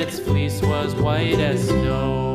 its fleece was white as snow.